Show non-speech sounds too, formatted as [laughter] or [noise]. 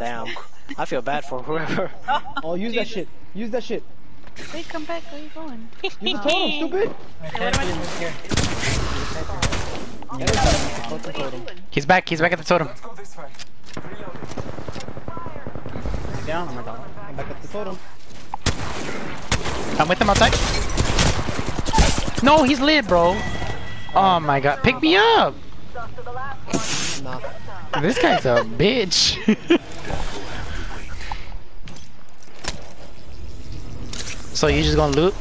Damn. I feel bad for whoever. [laughs] Oh, use that shit. Use that shit. Wait, come back. Where [laughs] are you going? Use the totem, stupid. He's back. He's back at the totem. Down. Oh my god. I'm back at the totem. I'm with him outside. No, he's lit, bro. Oh my god. Pick me up. Nah. This guy's a bitch. so you just gonna loot?